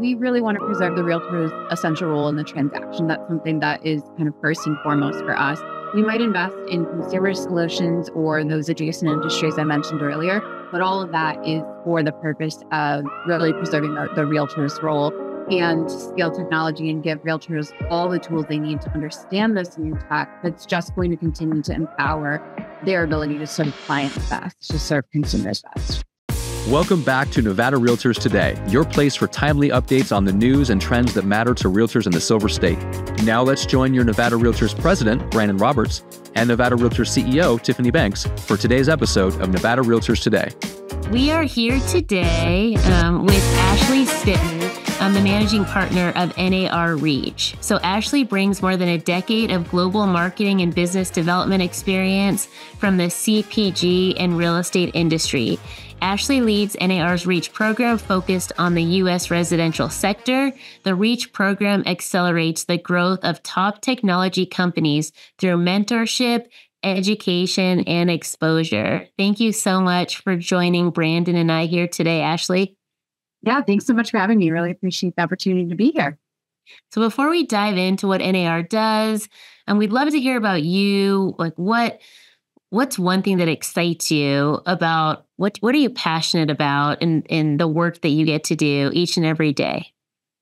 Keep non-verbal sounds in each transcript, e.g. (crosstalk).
we really want to preserve the realtor's essential role in the transaction. That's something that is kind of first and foremost for us. We might invest in consumer solutions or those adjacent industries I mentioned earlier, but all of that is for the purpose of really preserving the, the realtor's role and scale technology and give realtors all the tools they need to understand this new tech that's just going to continue to empower their ability to serve clients best, to serve consumers best. Welcome back to Nevada Realtors Today, your place for timely updates on the news and trends that matter to realtors in the Silver State. Now let's join your Nevada Realtors President, Brandon Roberts, and Nevada Realtors CEO, Tiffany Banks, for today's episode of Nevada Realtors Today. We are here today um, with Ashley Stinton. I'm the managing partner of NAR Reach. So, Ashley brings more than a decade of global marketing and business development experience from the CPG and real estate industry. Ashley leads NAR's REACH program focused on the U.S. residential sector. The REACH program accelerates the growth of top technology companies through mentorship, education, and exposure. Thank you so much for joining Brandon and I here today, Ashley. Yeah, thanks so much for having me. Really appreciate the opportunity to be here. So before we dive into what NAR does, and we'd love to hear about you, like what what's one thing that excites you about what what are you passionate about in in the work that you get to do each and every day?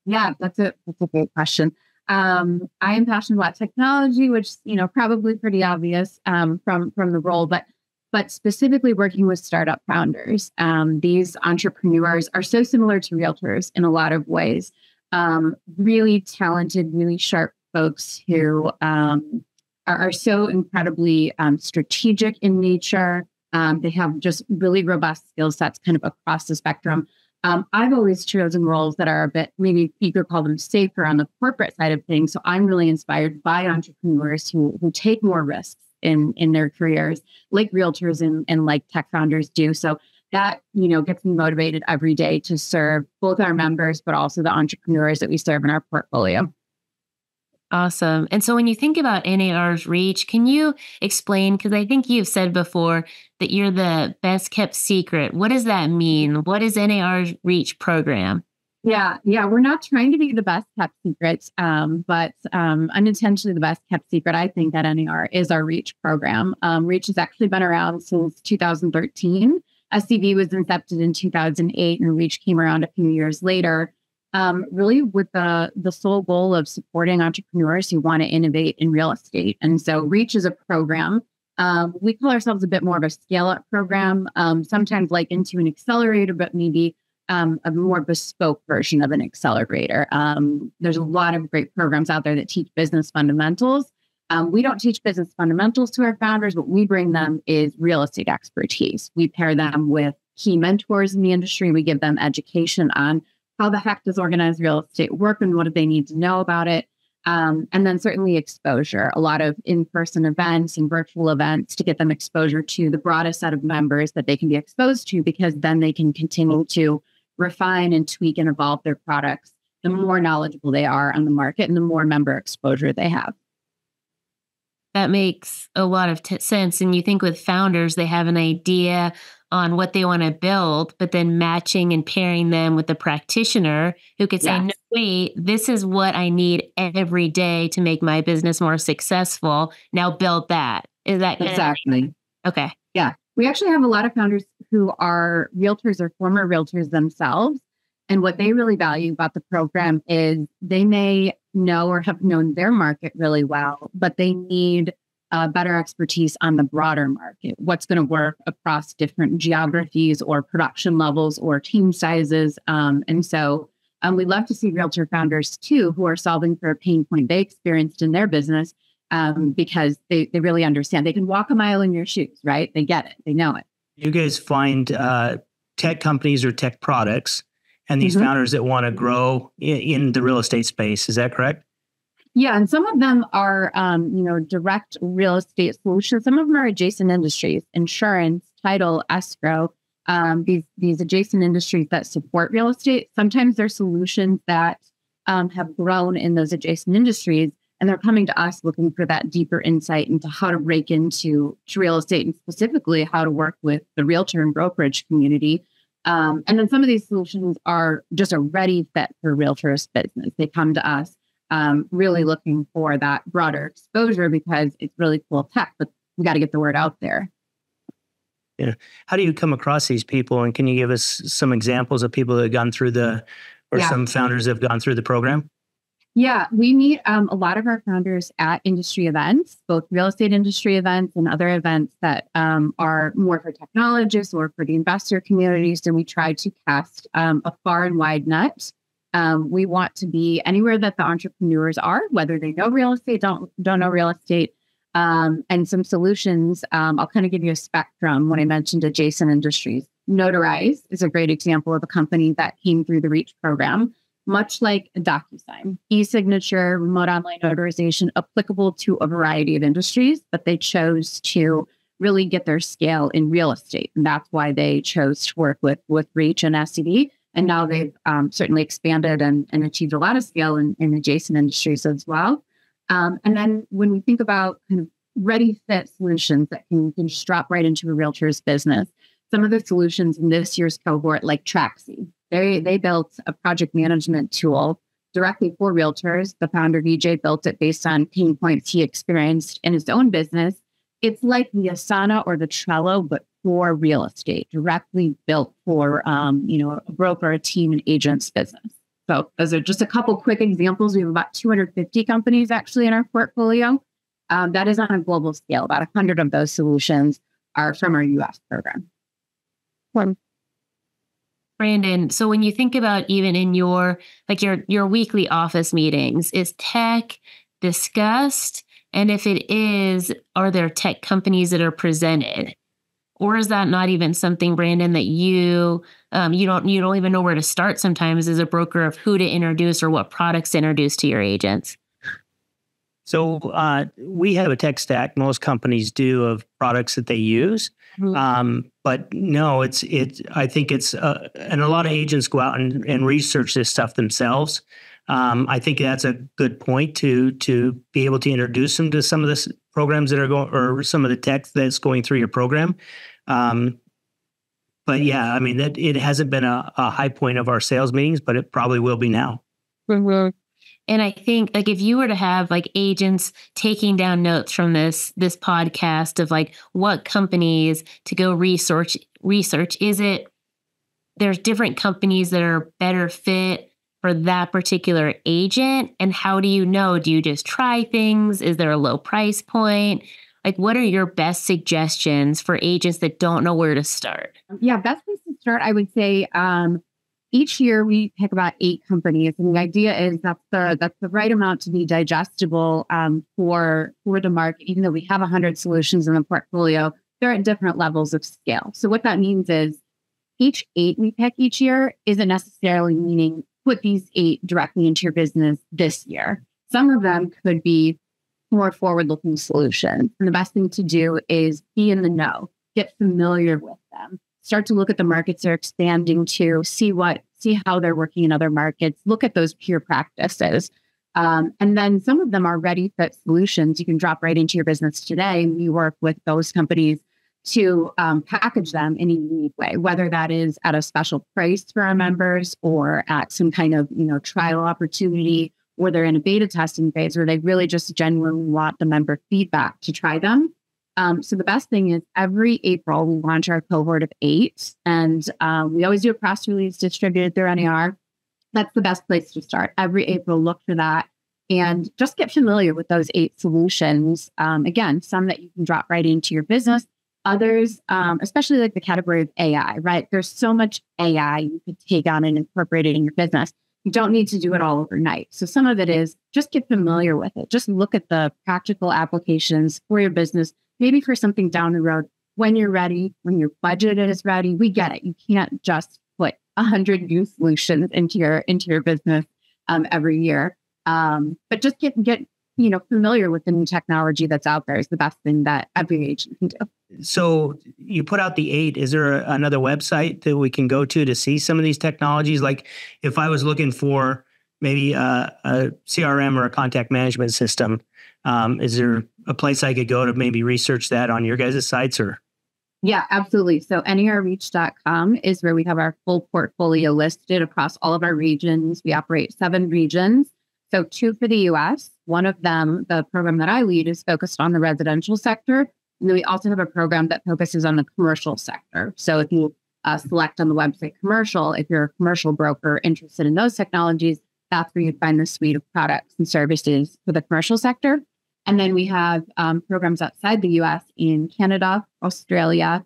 Yeah, that's a that's a great question. Um, I am passionate about technology, which you know probably pretty obvious um, from from the role, but but specifically working with startup founders. Um, these entrepreneurs are so similar to realtors in a lot of ways. Um, really talented, really sharp folks who um, are, are so incredibly um, strategic in nature. Um, they have just really robust skill sets kind of across the spectrum. Um, I've always chosen roles that are a bit, maybe you could call them safer on the corporate side of things. So I'm really inspired by entrepreneurs who, who take more risks in, in their careers, like realtors and, and like tech founders do. So that, you know, gets me motivated every day to serve both our members, but also the entrepreneurs that we serve in our portfolio. Awesome. And so when you think about NAR's reach, can you explain? Because I think you've said before that you're the best kept secret. What does that mean? What is NAR's reach program? Yeah, yeah, we're not trying to be the best kept secret, um, but um, unintentionally the best kept secret, I think, at NAR is our REACH program. Um, REACH has actually been around since 2013. SCV was incepted in 2008, and REACH came around a few years later um, really with the the sole goal of supporting entrepreneurs who want to innovate in real estate. And so, Reach is a program. Um, we call ourselves a bit more of a scale up program, um, sometimes like into an accelerator, but maybe um, a more bespoke version of an accelerator. Um, there's a lot of great programs out there that teach business fundamentals. Um, we don't teach business fundamentals to our founders. What we bring them is real estate expertise. We pair them with key mentors in the industry. We give them education on how the heck does organized real estate work and what do they need to know about it? Um, and then certainly exposure, a lot of in person events and virtual events to get them exposure to the broadest set of members that they can be exposed to, because then they can continue to refine and tweak and evolve their products the more knowledgeable they are on the market and the more member exposure they have. That makes a lot of t- sense. And you think with founders, they have an idea on what they want to build, but then matching and pairing them with the practitioner who could say, yes. no, wait, this is what I need every day to make my business more successful. Now build that. Is that exactly? Okay. Yeah. We actually have a lot of founders who are realtors or former realtors themselves. And what they really value about the program is they may know or have known their market really well, but they need uh, better expertise on the broader market, what's going to work across different geographies or production levels or team sizes. Um, and so um, we love to see realtor founders too who are solving for a pain point they experienced in their business um, because they, they really understand. They can walk a mile in your shoes, right? They get it, they know it. You guys find uh, tech companies or tech products and these mm-hmm. founders that want to grow in, in the real estate space. Is that correct? Yeah, and some of them are, um, you know, direct real estate solutions. Some of them are adjacent industries, insurance, title, escrow. Um, these these adjacent industries that support real estate. Sometimes they're solutions that um, have grown in those adjacent industries, and they're coming to us looking for that deeper insight into how to break into to real estate, and specifically how to work with the realtor and brokerage community Um, and then some of these solutions are just a ready fit for realtors business. They come to us um, really looking for that broader exposure because it's really cool tech, but we got to get the word out there. Yeah. How do you come across these people? And can you give us some examples of people that have gone through the, or yeah. some founders that have gone through the program? Yeah, we meet um, a lot of our founders at industry events, both real estate industry events and other events that um, are more for technologists or for the investor communities. And we try to cast um, a far and wide net. Um, we want to be anywhere that the entrepreneurs are, whether they know real estate, don't don't know real estate, um, and some solutions. Um, I'll kind of give you a spectrum when I mentioned adjacent industries. Notarize is a great example of a company that came through the REACH program much like a DocuSign, e-signature, remote online notarization, applicable to a variety of industries, but they chose to really get their scale in real estate. And that's why they chose to work with, with Reach and SCV. And now they've um, certainly expanded and, and achieved a lot of scale in, in adjacent industries as well. Um, and then when we think about kind of ready fit solutions that can, can just drop right into a realtor's business, some of the solutions in this year's cohort, like Trackxi, they they built a project management tool directly for realtors. The founder VJ built it based on pain points he experienced in his own business. It's like the Asana or the Trello, but for real estate, directly built for um, you know a broker, a team, an agent's business. So those are just a couple quick examples. We have about 250 companies actually in our portfolio. Um, that is on a global scale. About 100 of those solutions are from our U.S. program. Brandon, so when you think about even in your like your your weekly office meetings, is tech discussed? And if it is, are there tech companies that are presented? Or is that not even something, Brandon, that you um, you don't you don't even know where to start sometimes as a broker of who to introduce or what products to introduce to your agents? So uh, we have a tech stack. Most companies do of products that they use. Mm-hmm. Um, but no, it's it. I think it's uh, and a lot of agents go out and, and research this stuff themselves. Um, I think that's a good point to to be able to introduce them to some of the programs that are going or some of the tech that's going through your program. Um, but yeah, I mean, that it hasn't been a, a, high point of our sales meetings, but it probably will be now. Mm-hmm. And I think like if you were to have like agents taking down notes from this this podcast of like what companies to go research research is it there's different companies that are better fit for that particular agent? And how do you know? Do you just try things? Is there a low price point? Like what are your best suggestions for agents that don't know where to start? Yeah best place to start i would say um each year we pick about eight companies and the idea is that's the that's the right amount to be digestible um, for for the market even though we have 100 solutions in the portfolio they're at different levels of scale. So what that means is each eight we pick each year isn't necessarily meaning put these eight directly into your business this year. Some of them could be more forward looking solutions and the best thing to do is be in the know get familiar with them start to look at the markets they're expanding to, see what, see how they're working in other markets, look at those peer practices. Um, and then some of them are ready fit solutions you can drop right into your business today. We work with those companies to um, package them in a unique way, whether that is at a special price for our members or at some kind of you know trial opportunity, or they're in a beta testing phase where they really just genuinely want the member feedback to try them. Um, so the best thing is every April we launch our cohort of eight, and um, we always do a press release distributed through NAR. That's the best place to start. Every April, look for that and just get familiar with those eight solutions. Um, again, some that you can drop right into your business. Others, um, especially like the category of AI, right? There's so much AI you could take on and incorporate it in your business. You don't need to do it all overnight. So some of it is just get familiar with it. Just look at the practical applications for your business maybe for something down the road when you're ready, when your budget is ready. We get it. You can't just put a hundred new solutions into your into your business um, every year. Um, but just get get you know familiar with the new technology that's out there is the best thing that every agent can do. So you put out the eight. Is there a, another website that we can go to to see some of these technologies? Like if I was looking for maybe a, a CRM or a contact management system, um, is there a place I could go to maybe research that on your guys' sites or? Yeah, absolutely. So narreach.com is where we have our full portfolio listed across all of our regions. We operate seven regions. So two for the US. One of them, the program that I lead, is focused on the residential sector. And then we also have a program that focuses on the commercial sector. So if you uh, select on the website commercial, if you're a commercial broker interested in those technologies, that's where you'd find the suite of products and services for the commercial sector. And then we have um, programs outside the US in Canada, Australia,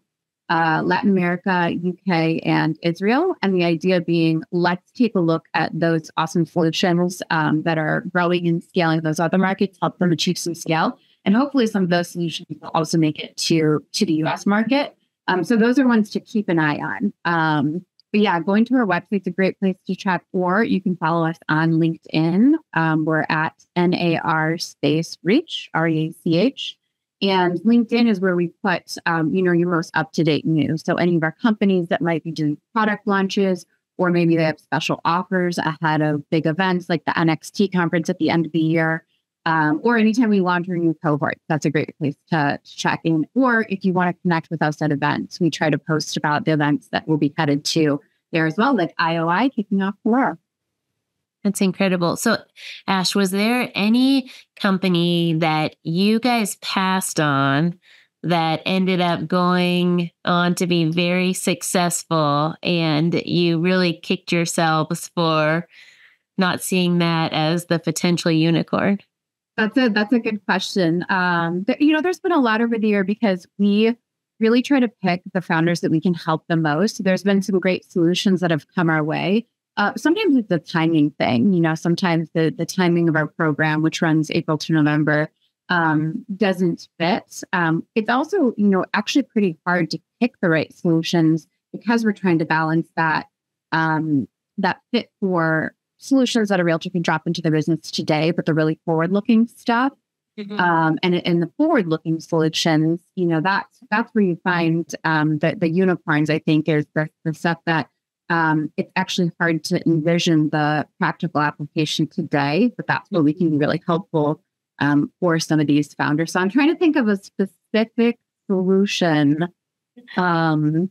uh, Latin America, UK, and Israel. And the idea being let's take a look at those awesome solutions um, that are growing and scaling those other markets, help them achieve some scale. And hopefully some of those solutions will also make it to, to the US market. Um, so those are ones to keep an eye on. But yeah, going to our website is a great place to check, or you can follow us on LinkedIn. Um, we're at NAR Space Reach, R E A C H. And LinkedIn is where we put, um, you know, your most up to date news. So any of our companies that might be doing product launches, or maybe they have special offers ahead of big events like the NXT conference at the end of the year, um, or anytime we launch a new cohort, that's a great place to, check in. Or if you want to connect with us at events, we try to post about the events that will be headed to there as well, like IOI kicking off tomorrow. That's incredible. So, Ash, was there any company that you guys passed on that ended up going on to be very successful and you really kicked yourselves for not seeing that as the potential unicorn? That's a that's a good question. Um, th- you know, there's been a lot over the year because we really try to pick the founders that we can help the most. There's been some great solutions that have come our way. Uh, sometimes it's a timing thing. You know, sometimes the the timing of our program, which runs April to November, um, doesn't fit. Um, it's also, you know, actually pretty hard to pick the right solutions because we're trying to balance that um, that fit for solutions that a realtor can drop into their business today, but the really forward-looking stuff. Mm-hmm. Um, and in the forward-looking solutions, you know, that's that's where you find um, the the unicorns. I think is the, the stuff that um, it's actually hard to envision the practical application today, but that's where we can be really helpful um, for some of these founders. So I'm trying to think of a specific solution. Um,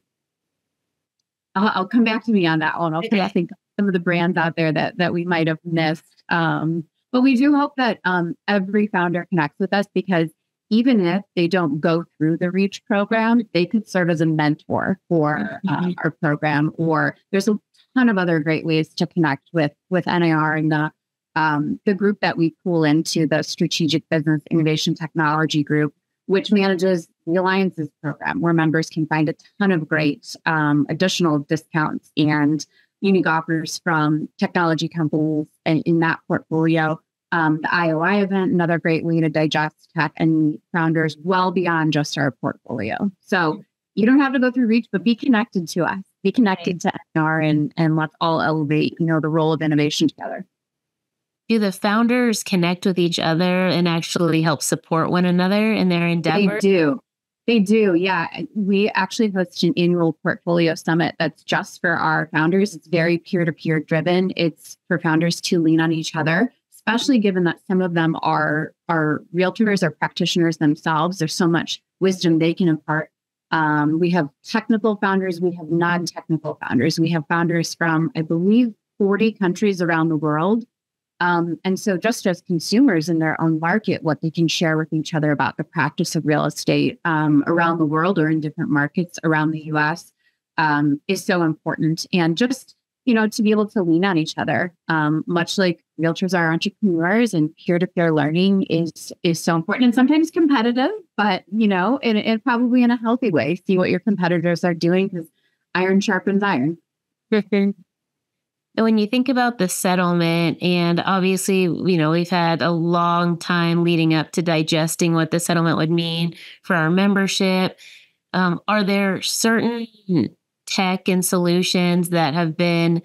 I'll, I'll come back to me on that one. Okay, I'll okay. think some of the brands out there that that we might have missed. Um, but we do hope that um, every founder connects with us because even if they don't go through the Reach program, they could serve as a mentor for uh, mm-hmm. our program. Or there's a ton of other great ways to connect with with NAR and the um, the group that we pull into the Strategic Business Innovation Technology Group, which manages the Alliances program, where members can find a ton of great um, additional discounts and unique offers from technology companies and in that portfolio. Um, the IOI event, another great way to digest tech and founders well beyond just our portfolio. So you don't have to go through Reach, but be connected to us. Be connected to NR, and and let's all elevate, you know, the role of innovation together. Do the founders connect with each other and actually help support one another in their endeavor? They do. They do, yeah. We actually host an annual portfolio summit that's just for our founders. It's very peer to peer driven. It's for founders to lean on each other, especially given that some of them are are realtors or practitioners themselves. There's so much wisdom they can impart. Um, we have technical founders, we have non technical founders, we have founders from, I believe, 40 countries around the world. Um, and so, just as consumers in their own market, what they can share with each other about the practice of real estate um, around the world or in different markets around the US um, is so important. And just, you know, to be able to lean on each other, um, much like realtors are entrepreneurs and peer to peer learning is is so important and sometimes competitive, but, you know, and, probably in a healthy way. See what your competitors are doing because iron sharpens iron. When you think about the settlement, and obviously, you know, we've had a long time leading up to digesting what the settlement would mean for our membership. Um, are there certain tech and solutions that have been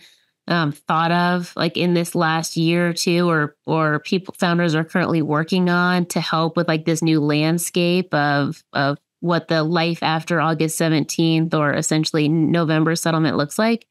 um, thought of like in this last year or two or or people founders are currently working on to help with like this new landscape of of what the life after August 17th or essentially November settlement looks like?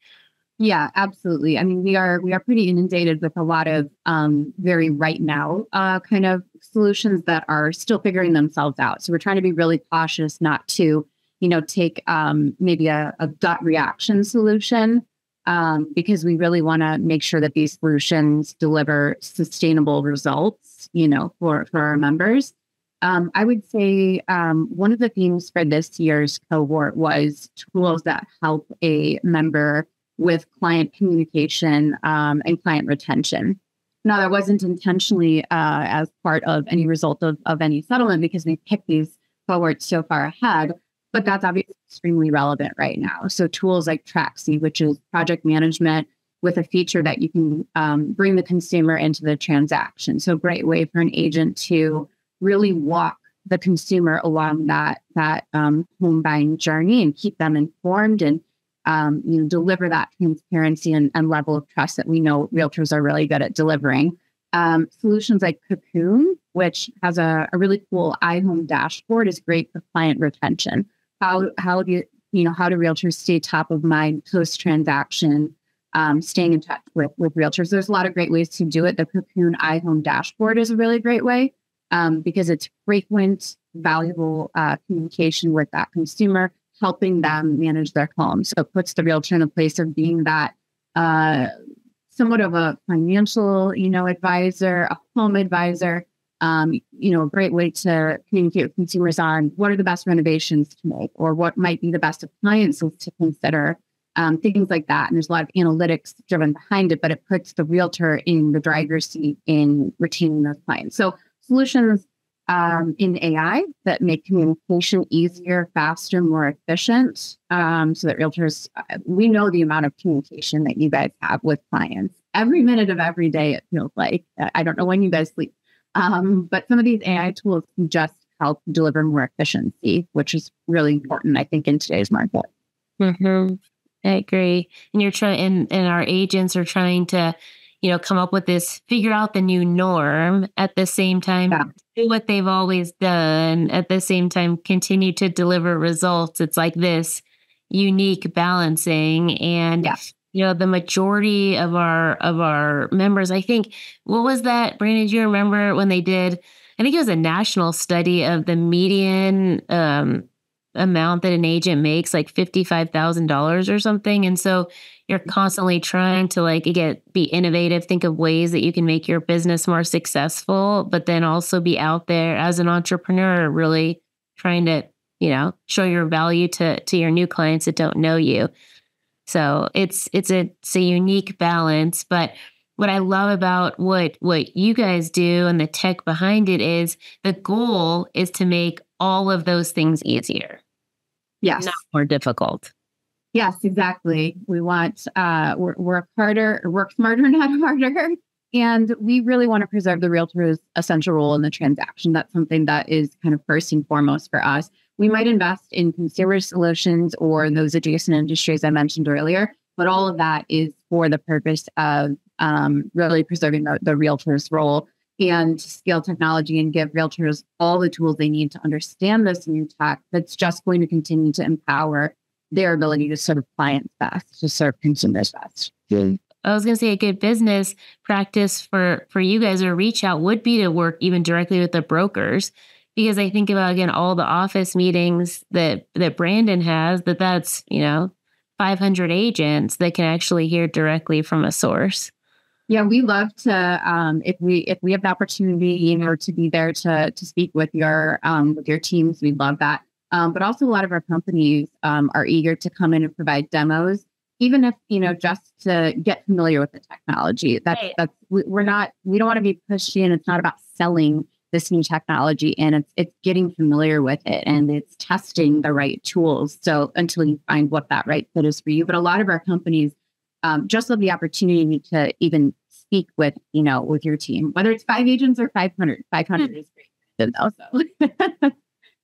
Yeah, absolutely. I mean, we are we are pretty inundated with a lot of um, very right now uh, kind of solutions that are still figuring themselves out. So we're trying to be really cautious not to you know, take um, maybe a, a gut reaction solution um, because we really want to make sure that these solutions deliver sustainable results, you know, for for our members. Um, I would say um, one of the themes for this year's cohort was tools that help a member with client communication um, and client retention. Now, that wasn't intentionally uh, as part of any result of, of any settlement because we picked these cohorts so far ahead, but that's obviously extremely relevant right now. So, tools like Trackxi, which is project management with a feature that you can um, bring the consumer into the transaction. So, great way for an agent to really walk the consumer along that that um, home buying journey and keep them informed and um, you know deliver that transparency and, and, level of trust that we know realtors are really good at delivering. Um, solutions like Cocoon, which has a, a really cool iHome dashboard, is great for client retention. How how do you you know how do realtors stay top of mind post transaction? Um, staying in touch with with realtors. There's a lot of great ways to do it. The Cocoon iHome dashboard is a really great way um, because it's frequent, valuable uh, communication with that consumer, helping them manage their home. So it puts the realtor in a place of being that uh, somewhat of a financial, you know, advisor, a home advisor. Um, you know, a great way to communicate with consumers on what are the best renovations to make or what might be the best appliances to consider. Um, things like that. And there's a lot of analytics driven behind it, but it puts the realtor in the driver's seat in retaining those clients. So solutions um, in AI that make communication easier, faster, more efficient. Um, so that realtors, uh, we know the amount of communication that you guys have with clients every minute of every day. It feels like I don't know when you guys sleep, um, but some of these AI tools can just help deliver more efficiency, which is really important, I think, in today's market. Mm-hmm. I agree. And you're trying, and, and our agents are trying to you know, come up with this, figure out the new norm at the same time, yeah. Do what they've always done, at the same time, continue to deliver results. It's like this unique balancing. And yeah. you know, the majority of our of our members, I think, what was that, Brandon? Do you remember when they did? I think it was a national study of the median um, amount that an agent makes, like fifty five thousand dollars or something. And so you're mm-hmm. constantly trying to like get be innovative think of ways that you can make your business more successful but then also be out there as an entrepreneur really trying to you know show your value to to your new clients that don't know you. So it's it's a it's a unique balance but what i love about what what you guys do and the tech behind it is the goal is to make all of those things easier yes not more difficult Yes, exactly. We want uh, work harder, work smarter, (laughs) not harder. And we really want to preserve the realtor's essential role in the transaction. That's something that is kind of first and foremost for us. We might invest in consumer solutions or those adjacent industries I mentioned earlier, but all of that is for the purpose of um, really preserving the, the realtor's role and scale technology and give realtors all the tools they need to understand this new tech that's just going to continue to empower their ability to serve clients best, to serve consumers best. I was going to say a good business practice for for you guys or reach out would be to work even directly with the brokers because I think about again all the office meetings that that Brandon has that that's you know 500 agents that can actually hear directly from a source. Yeah, we love to um, if we if we have the opportunity, you know, to be there to to speak with your um, with your teams. We love that. Um, but also a lot of our companies um, are eager to come in and provide demos, even if you know just to get familiar with the technology. That's right. that's we're not we don't want to be pushy, and it's not about selling this new technology, and it's it's getting familiar with it and it's testing the right tools. So until you find what that right fit is for you, but a lot of our companies um, just love the opportunity to even speak with you know with your team, whether it's five agents or 500. 500 hmm. is great. (laughs) So (laughs)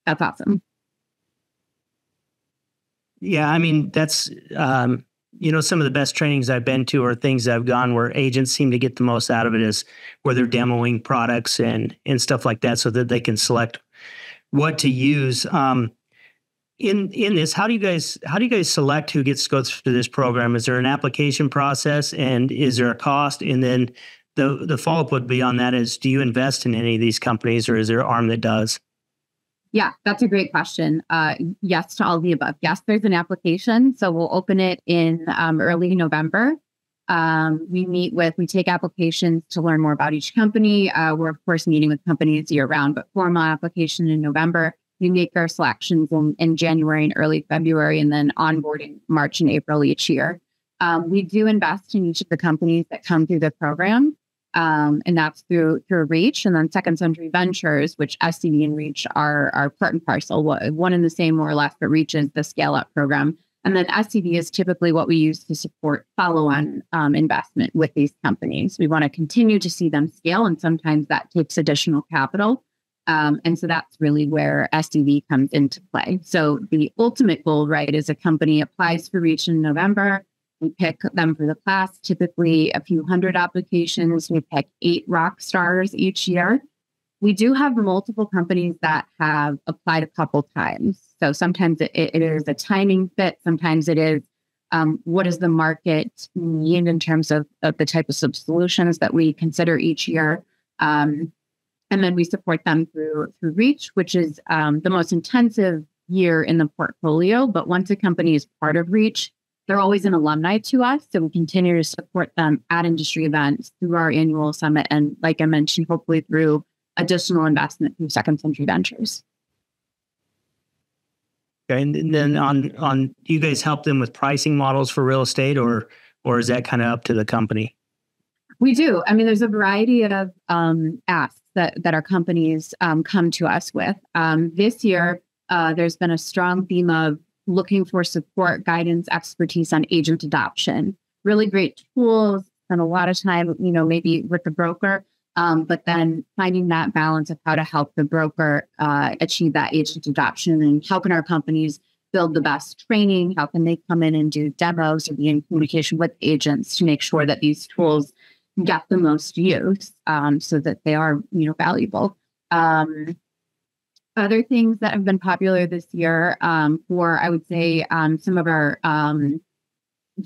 that's awesome. Yeah, I mean that's um, you know some of the best trainings I've been to or things I've gone where agents seem to get the most out of it is where they're demoing products and and stuff like that so that they can select what to use. Um, in in this, how do you guys how do you guys select who gets goes through this program? Is there an application process and is there a cost? And then the the follow up would be on that is do you invest in any of these companies or is there an arm that does? Yeah, that's a great question. Uh, yes to all the above. Yes, there's an application. So we'll open it in um, early November. Um, we meet with, we take applications to learn more about each company. Uh, we're, of course, meeting with companies year round, but formal application in November. We make our selections in, in January and early February, and then onboarding March and April each year. Um, we do invest in each of the companies that come through the program. Um, and that's through through Reach, and then Second Century Ventures, which SCV and Reach are are part and parcel, one and the same more or less, but Reach is the scale up program. And then SCV is typically what we use to support follow on um, investment with these companies. We want to continue to see them scale, and sometimes that takes additional capital. Um, and so that's really where SCV comes into play. So the ultimate goal, right, is a company applies for Reach in November. We pick them for the class, typically a few hundred applications. We pick eight rock stars each year. We do have multiple companies that have applied a couple times. So sometimes it, it is a timing fit, sometimes it is um, what does the market need in terms of, of the type of solutions that we consider each year. Um, and then we support them through through Reach, which is um, the most intensive year in the portfolio. But once a company is part of Reach, they're always an alumni to us. So we continue to support them at industry events through our annual summit. And like I mentioned, hopefully through additional investment through Second Century Ventures. Okay. And then on on you guys help them with pricing models for real estate or or is that kind of up to the company? We do. I mean, there's a variety of um, asks that that our companies um, come to us with. Um, this year, uh, there's been a strong theme of looking for support, guidance, expertise on agent adoption. Really great tools. Spend a lot of time, you know, maybe with the broker, um, but then finding that balance of how to help the broker uh, achieve that agent adoption and how can our companies build the best training? How can they come in and do demos or be in communication with agents to make sure that these tools get the most use um, so that they are, you know, valuable. Um, other things that have been popular this year um, for, I would say, um, some of our um,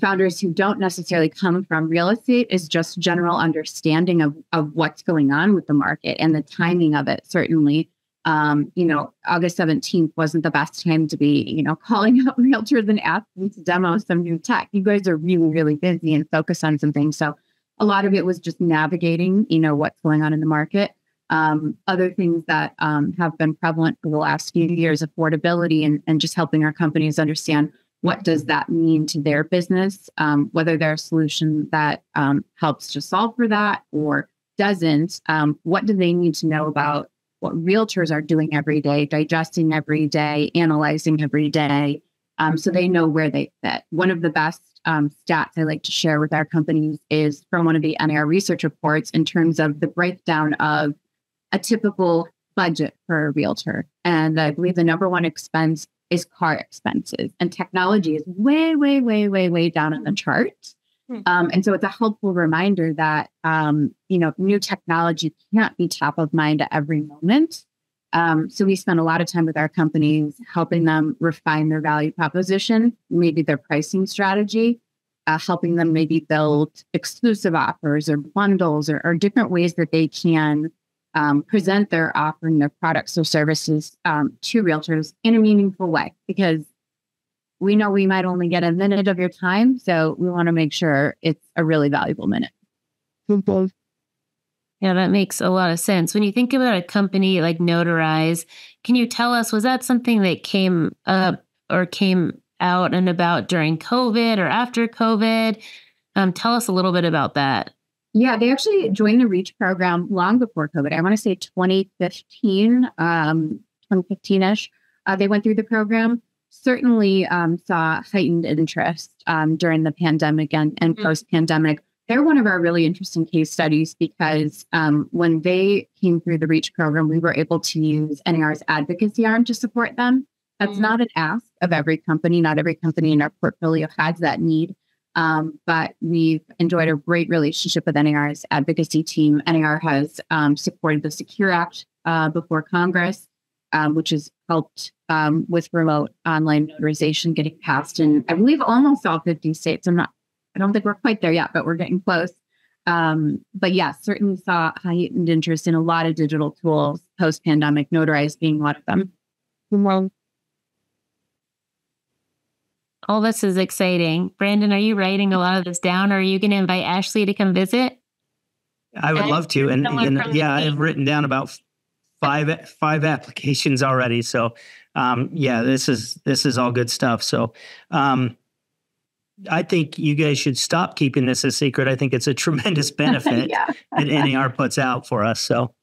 founders who don't necessarily come from real estate is just general understanding of, of what's going on with the market and the timing of it. Certainly, um, you know, August 17th wasn't the best time to be, you know, (laughs) calling up realtors and asking to demo some new tech. You guys are really, really busy and focused on some things. So a lot of it was just navigating, you know, what's going on in the market. Um, other things that um, have been prevalent for the last few years, affordability and, and just helping our companies understand what does that mean to their business, um, whether they're a solution that um, helps to solve for that or doesn't. Um, what do they need to know about what realtors are doing every day, digesting every day, analyzing every day, um, so they know where they fit. One of the best um, stats I like to share with our companies is from one of the NAR research reports in terms of the breakdown of a typical budget for a realtor. And I believe the number one expense is car expenses, and technology is way, way, way, way, way down in the chart. Hmm. Um, and so it's a helpful reminder that um, you know new technology can't be top of mind at every moment. Um, so we spend a lot of time with our companies helping them refine their value proposition, maybe their pricing strategy, uh, helping them maybe build exclusive offers or bundles or, or different ways that they can um, present their offering their products or services um, to realtors in a meaningful way because we know we might only get a minute of your time. So we want to make sure it's a really valuable minute. Yeah, that makes a lot of sense. When you think about a company like Notarize, can you tell us, was that something that came up or came out and about during COVID or after COVID? Um, tell us a little bit about that. Yeah, they actually joined the REACH program long before COVID. I want to say 2015, um, 2015 ish. Uh, they went through the program. Certainly um, saw heightened interest um, during the pandemic and, and mm-hmm. post pandemic they're one of our really interesting case studies because um, when they came through the REACH program, we were able to use NAR's advocacy arm to support them. That's mm-hmm. not an ask of every company. Not every company in our portfolio has that need. Um, but we've enjoyed a great relationship with NAR's advocacy team. NAR has um, supported the Secure Act uh, before Congress, um, which has helped um, with remote online notarization getting passed in, I believe, almost all 50 states. I'm not I don't think we're quite there yet, but we're getting close. Um, but yeah, certainly saw heightened interest in a lot of digital tools post pandemic, Notarize being one of them. All this is exciting. Brandon, are you writing a lot of this down or are you going to invite Ashley to come visit? I would love to. And, and yeah, I've written down about five five applications already. So um, yeah, this is this is all good stuff. So um, I think you guys should stop keeping this a secret. I think it's a tremendous (laughs) benefit that NAR puts out for us. So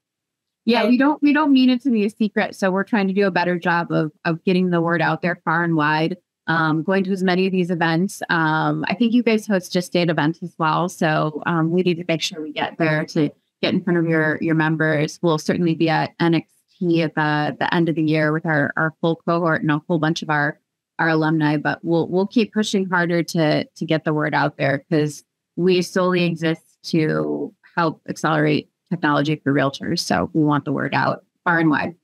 yeah, we don't we don't mean it to be a secret. So we're trying to do a better job of of getting the word out there far and wide. Um, going to as many of these events. Um, I think you guys host just state events as well. So um, we need to make sure we get there to get in front of your your members. We'll certainly be at NXT at the the end of the year with our our full cohort and a whole bunch of our our alumni. But we'll we'll keep pushing harder to to get the word out there because we solely exist to help accelerate technology for realtors. So we want the word out far and wide.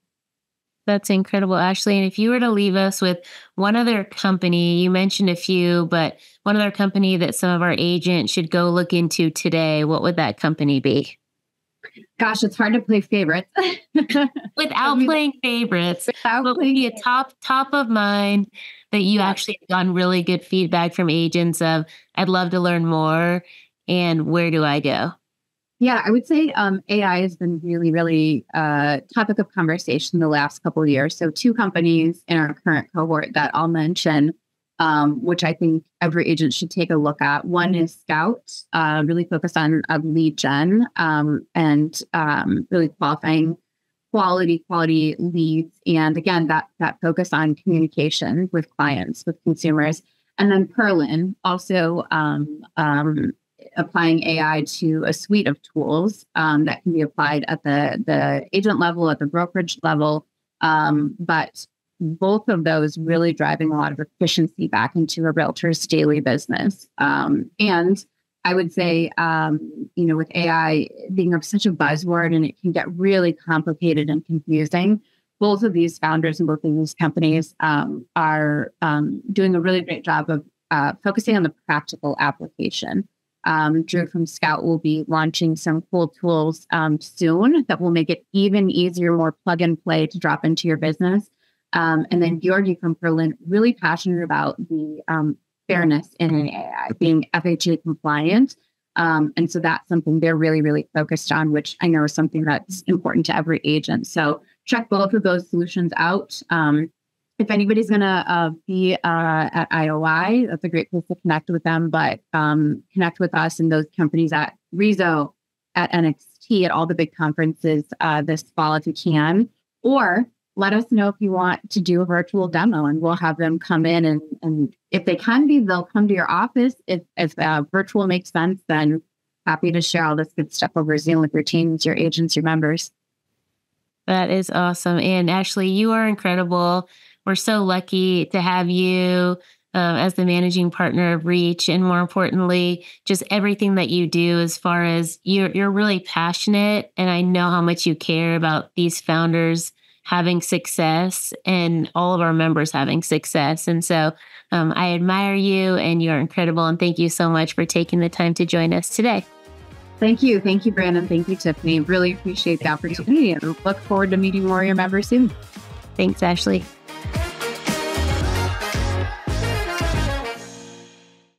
That's incredible, Ashley. And if you were to leave us with one other company, you mentioned a few, but one other company that some of our agents should go look into today, what would that company be? Gosh, it's hard to play favorites. (laughs) without playing favorites. Without playing would be a top top of mind that you actually gotten really good feedback from agents of I'd love to learn more and where do I go? Yeah, I would say um, AI has been really, really uh, topic of conversation the last couple of years. So, two companies in our current cohort that I'll mention, um, which I think every agent should take a look at. One is Scout, uh, really focused on uh, lead gen um, and um, really qualifying quality, quality leads, and again that that focus on communication with clients, with consumers. And then Perlin, also um, um, applying AI to a suite of tools um, that can be applied at the the agent level, at the brokerage level, um, but both of those really driving a lot of efficiency back into a realtor's daily business. Um, and I would say, um, you know, with AI being such a buzzword and it can get really complicated and confusing, both of these founders and both of these companies um, are um, doing a really great job of uh, focusing on the practical application. Um, Drew from Scout will be launching some cool tools um, soon that will make it even easier, more plug and play to drop into your business. Um, and then Georgi from Perlin, really passionate about the fairness in an AI, being FHA compliant. Um, and so that's something they're really, really focused on, which I know is something that's important to every agent. So check both of those solutions out. Um, if anybody's going to uh, be uh, at IOI, that's a great place to connect with them. But um, connect with us and those companies at RESO, at NXT, at all the big conferences uh, this fall if you can. Or let us know if you want to do a virtual demo and we'll have them come in and, and if they can be, they'll come to your office. If, if uh, virtual makes sense, then happy to share all this good stuff over Zoom with your teams, your agents, your members. That is awesome. And Ashley, you are incredible. We're so lucky to have you uh, as the managing partner of Reach, and more importantly, just everything that you do. As far as you're, you're really passionate, and I know how much you care about these founders having success and all of our members having success. And so, um, I admire you, and you're incredible. And thank you so much for taking the time to join us today. Thank you. Thank you, Brandon. Thank you, Tiffany. Really appreciate the opportunity and look forward to meeting more of your members soon. Thanks, Ashley.